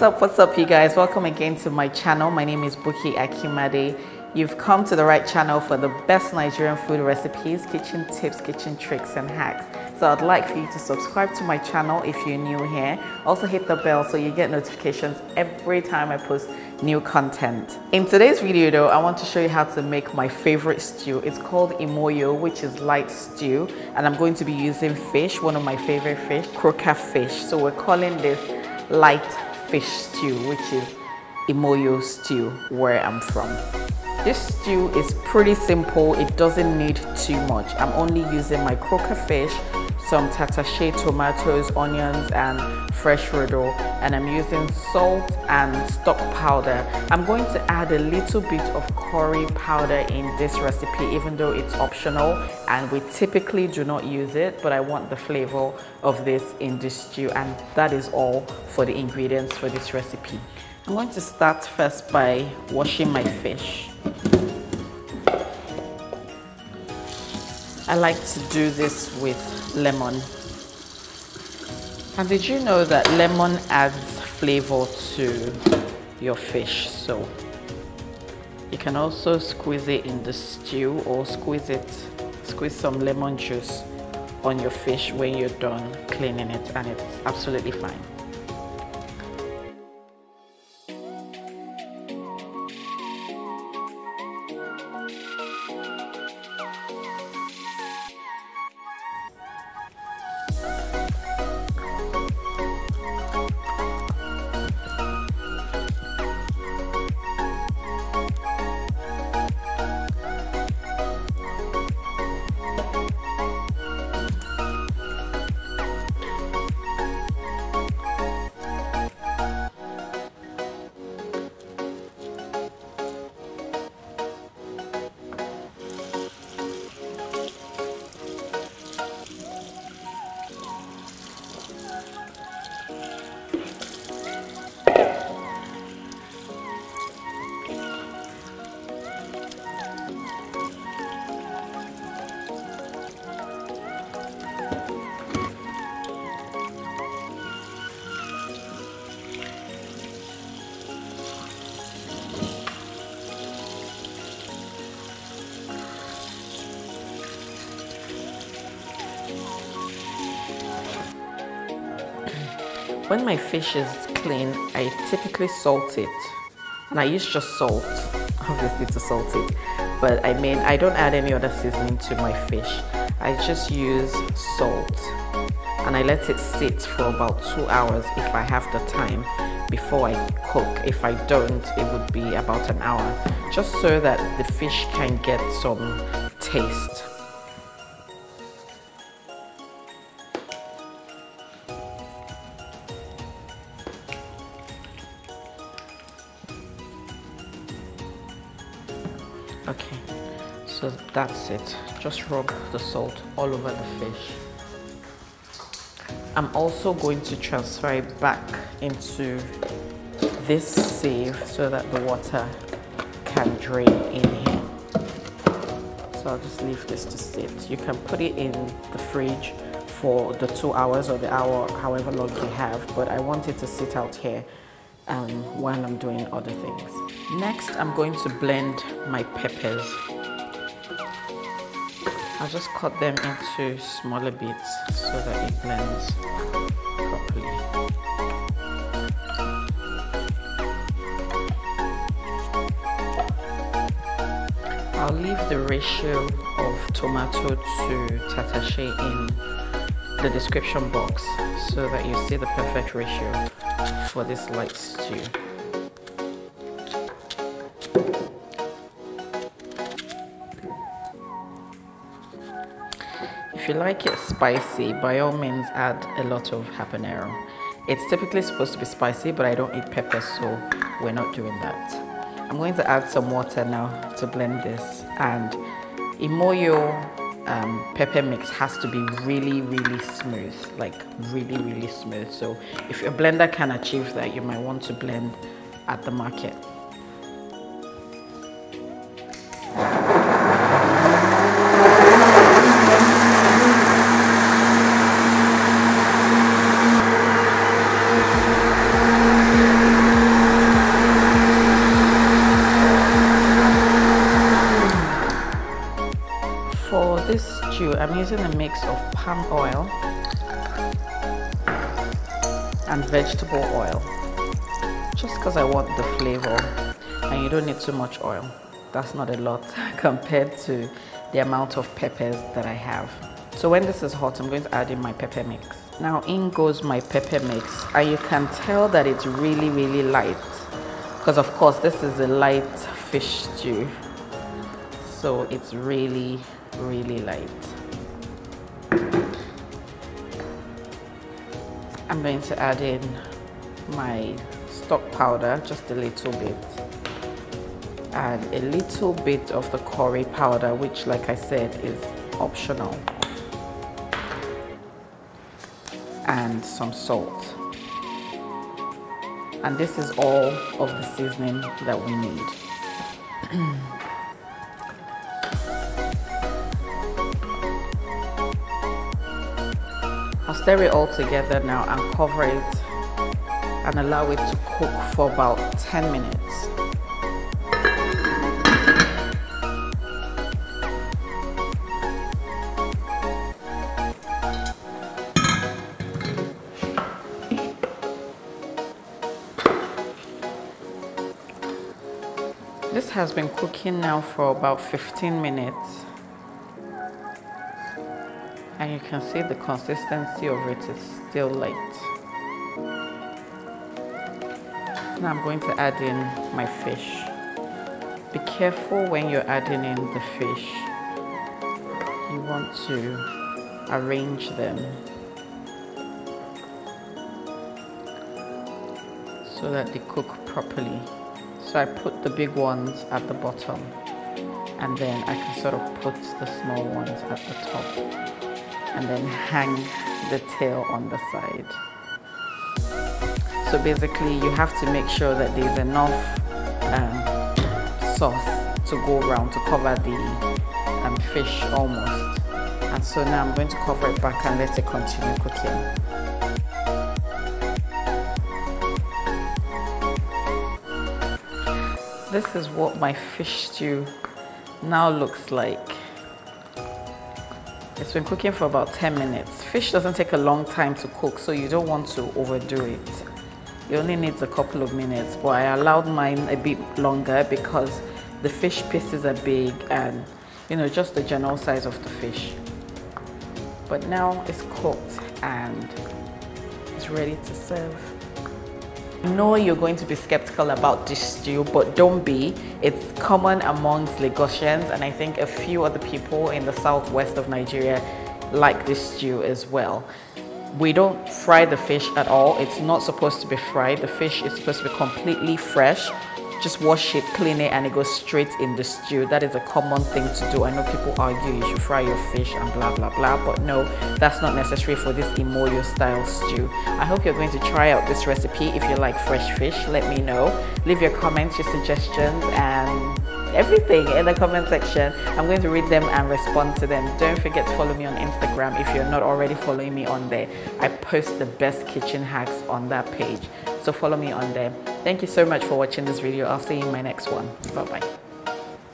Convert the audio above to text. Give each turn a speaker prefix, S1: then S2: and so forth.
S1: What's up, what's up you guys? Welcome again to my channel. My name is Buki Akimade. You've come to the right channel for the best Nigerian food recipes, kitchen tips, kitchen tricks and hacks. So I'd like for you to subscribe to my channel if you're new here. Also hit the bell so you get notifications every time I post new content. In today's video though, I want to show you how to make my favorite stew. It's called imoyo, which is light stew. And I'm going to be using fish, one of my favorite fish, croaker fish. So we're calling this light fish stew, which is imoyo stew, where I'm from. This stew is pretty simple. It doesn't need too much. I'm only using my croaker fish, some tatashe tomatoes, onions, and fresh rodo. And I'm using salt and stock powder. I'm going to add a little bit of curry powder in this recipe, even though it's optional. And we typically do not use it, but I want the flavor of this in this stew. And that is all for the ingredients for this recipe. I'm going to start first by washing my fish. I like to do this with lemon. And did you know that lemon adds flavor to your fish? So you can also squeeze it in the stew or squeeze it, squeeze some lemon juice on your fish when you're done cleaning it and it's absolutely fine. When my fish is clean, I typically salt it. And I use just salt, obviously to salt it. But I mean, I don't add any other seasoning to my fish. I just use salt and I let it sit for about two hours if I have the time before I cook. If I don't, it would be about an hour, just so that the fish can get some taste. Okay so that's it. Just rub the salt all over the fish. I'm also going to transfer it back into this sieve so that the water can drain in here. So I'll just leave this to sit. You can put it in the fridge for the two hours or the hour however long you have but I want it to sit out here um, while I'm doing other things. Next, I'm going to blend my peppers. I'll just cut them into smaller bits so that it blends properly. I'll leave the ratio of tomato to tatashe in the description box so that you see the perfect ratio for this light stew. If you like it spicy, by all means add a lot of habanero. It's typically supposed to be spicy, but I don't eat pepper, so we're not doing that. I'm going to add some water now to blend this and imoyo um, pepper mix has to be really, really smooth, like really, really smooth. So if your blender can achieve that, you might want to blend at the market. Using a mix of palm oil and vegetable oil just because I want the flavor. And you don't need too much oil. That's not a lot compared to the amount of peppers that I have. So when this is hot I'm going to add in my pepper mix. Now in goes my pepper mix and you can tell that it's really really light because of course this is a light fish stew. So it's really really light I'm going to add in my stock powder, just a little bit. And a little bit of the curry powder, which like I said is optional. And some salt. And this is all of the seasoning that we need. stir it all together now and cover it and allow it to cook for about 10 minutes. This has been cooking now for about 15 minutes and you can see the consistency of it is still light. Now I'm going to add in my fish. Be careful when you're adding in the fish. You want to arrange them so that they cook properly. So I put the big ones at the bottom and then I can sort of put the small ones at the top and then hang the tail on the side. So basically you have to make sure that there's enough um, sauce to go around to cover the um, fish almost. And so now I'm going to cover it back and let it continue cooking. This is what my fish stew now looks like. It's been cooking for about 10 minutes. Fish doesn't take a long time to cook, so you don't want to overdo it. It only needs a couple of minutes, but I allowed mine a bit longer because the fish pieces are big and, you know, just the general size of the fish. But now it's cooked and it's ready to serve. Know you're going to be skeptical about this stew, but don't be. It's common amongst Lagosians, and I think a few other people in the southwest of Nigeria like this stew as well. We don't fry the fish at all. It's not supposed to be fried. The fish is supposed to be completely fresh just wash it, clean it, and it goes straight in the stew. That is a common thing to do. I know people argue you should fry your fish and blah blah blah, but no, that's not necessary for this Imoyo style stew. I hope you're going to try out this recipe. If you like fresh fish, let me know. Leave your comments, your suggestions, and everything in the comment section. I'm going to read them and respond to them. Don't forget to follow me on Instagram if you're not already following me on there. I post the best kitchen hacks on that page. So follow me on there. Thank you so much for watching this video. I'll see you in my next one. Bye-bye.